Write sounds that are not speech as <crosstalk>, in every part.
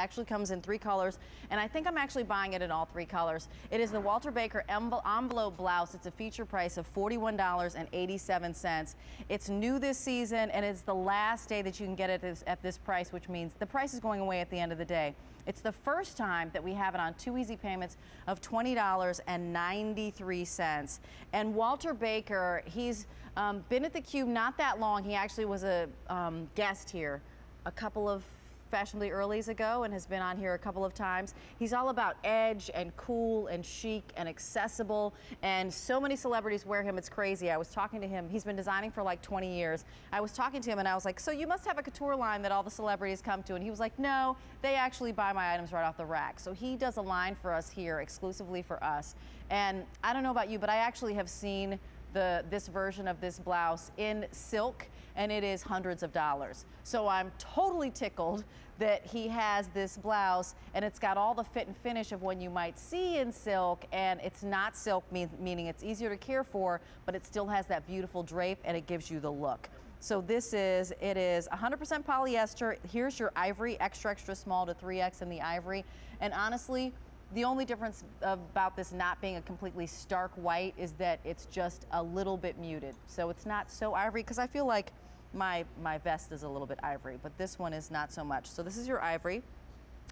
actually comes in three colors, and I think I'm actually buying it in all three colors. It is the Walter Baker envelope blouse. It's a feature price of $41.87. It's new this season, and it's the last day that you can get it at this price, which means the price is going away at the end of the day. It's the first time that we have it on two easy payments of $20.93. And Walter Baker, he's um, been at the Q not that long. He actually was a um, guest here a couple of fashionably earlys ago and has been on here a couple of times. He's all about edge and cool and chic and accessible and so many celebrities wear him. It's crazy. I was talking to him. He's been designing for like 20 years. I was talking to him and I was like, so you must have a couture line that all the celebrities come to. And he was like, no, they actually buy my items right off the rack. So he does a line for us here exclusively for us. And I don't know about you, but I actually have seen the this version of this blouse in silk and it is hundreds of dollars. So I'm totally tickled that he has this blouse and it's got all the fit and finish of one you might see in silk and it's not silk mean, meaning it's easier to care for but it still has that beautiful drape and it gives you the look. So this is, it is 100% polyester. Here's your ivory, extra, extra small to 3X in the ivory. And honestly, the only difference about this not being a completely stark white is that it's just a little bit muted. So it's not so ivory because I feel like my, my vest is a little bit ivory, but this one is not so much. So this is your ivory.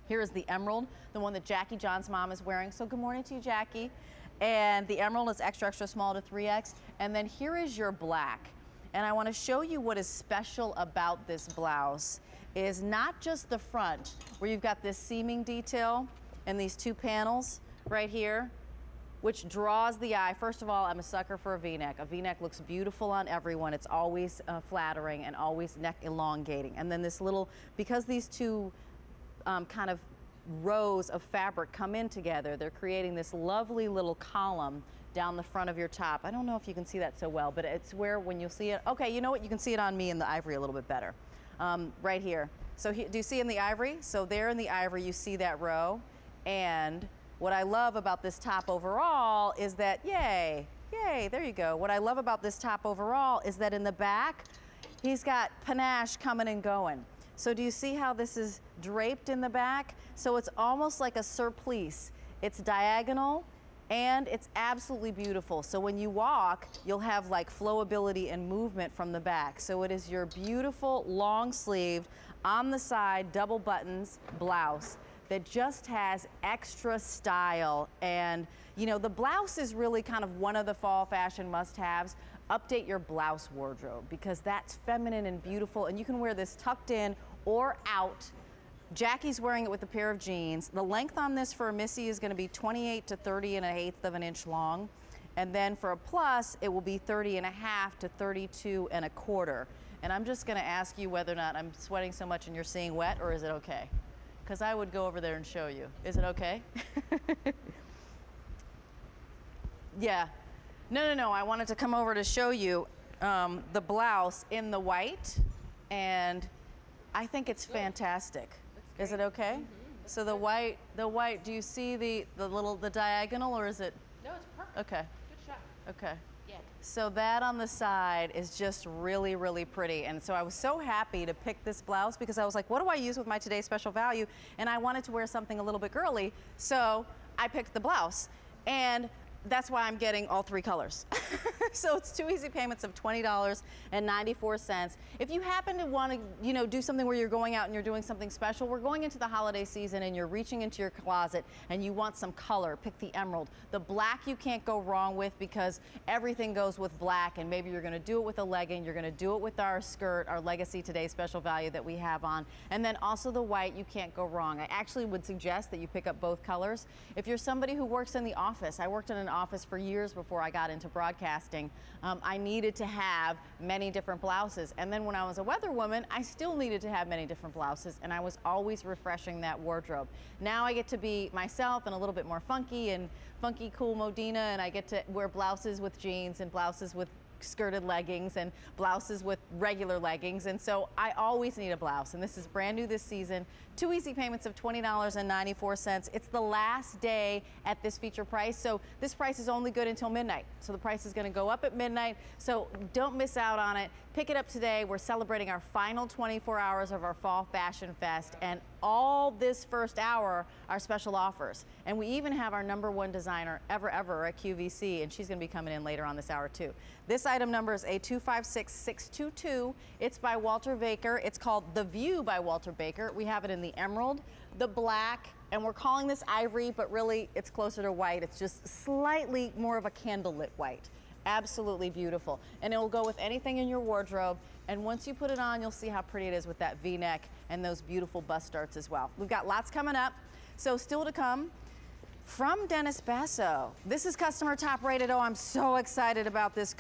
Here is the emerald, the one that Jackie John's mom is wearing. So good morning to you, Jackie. And the emerald is extra, extra small to 3X. And then here is your black. And I want to show you what is special about this blouse is not just the front where you've got this seaming detail, and these two panels right here, which draws the eye. First of all, I'm a sucker for a v-neck. A v-neck looks beautiful on everyone. It's always uh, flattering and always neck elongating. And then this little, because these two um, kind of rows of fabric come in together, they're creating this lovely little column down the front of your top. I don't know if you can see that so well, but it's where when you'll see it, okay, you know what? You can see it on me in the ivory a little bit better. Um, right here. So he, do you see in the ivory? So there in the ivory, you see that row. And what I love about this top overall is that, yay, yay, there you go. What I love about this top overall is that in the back, he's got panache coming and going. So do you see how this is draped in the back? So it's almost like a surplice. It's diagonal and it's absolutely beautiful. So when you walk, you'll have like flowability and movement from the back. So it is your beautiful long sleeved on the side double buttons blouse that just has extra style. And, you know, the blouse is really kind of one of the fall fashion must-haves. Update your blouse wardrobe because that's feminine and beautiful. And you can wear this tucked in or out. Jackie's wearing it with a pair of jeans. The length on this for a Missy is going to be 28 to 30 and an eighth of an inch long. And then for a plus, it will be 30 and a half to 32 and a quarter. And I'm just going to ask you whether or not I'm sweating so much and you're seeing wet or is it okay? Because I would go over there and show you. Is it okay? <laughs> yeah. No, no, no. I wanted to come over to show you um, the blouse in the white, and I think it's fantastic. Is it okay? Mm -hmm. So the white, the white. Do you see the the little the diagonal, or is it? No, it's perfect. Okay. Good shot. Okay. So that on the side is just really, really pretty. And so I was so happy to pick this blouse because I was like, what do I use with my today's special value? And I wanted to wear something a little bit girly. So I picked the blouse. And that's why I'm getting all three colors. <laughs> so it's two easy payments of $20.94. If you happen to want to, you know, do something where you're going out and you're doing something special, we're going into the holiday season and you're reaching into your closet and you want some color, pick the emerald. The black you can't go wrong with because everything goes with black and maybe you're going to do it with a legging, you're going to do it with our skirt, our Legacy Today special value that we have on. And then also the white, you can't go wrong. I actually would suggest that you pick up both colors. If you're somebody who works in the office, I worked in an office for years before I got into broadcasting. Um, I needed to have many different blouses. And then when I was a weather woman, I still needed to have many different blouses and I was always refreshing that wardrobe. Now I get to be myself and a little bit more funky and funky cool Modena and I get to wear blouses with jeans and blouses with skirted leggings and blouses with regular leggings. And so I always need a blouse. And this is brand new this season. Two easy payments of $20.94. It's the last day at this feature price. So this price is only good until midnight. So the price is going to go up at midnight. So don't miss out on it. Pick it up today. We're celebrating our final 24 hours of our Fall Fashion Fest, and all this first hour are special offers. And we even have our number one designer ever, ever at QVC, and she's going to be coming in later on this hour, too. This item number is A256622. It's by Walter Baker. It's called The View by Walter Baker. We have it in the emerald, the black, and we're calling this ivory, but really it's closer to white. It's just slightly more of a candlelit white. Absolutely beautiful. And it will go with anything in your wardrobe. And once you put it on, you'll see how pretty it is with that V-neck and those beautiful bust darts as well. We've got lots coming up. So still to come from Dennis Basso. This is customer top rated. Oh, I'm so excited about this.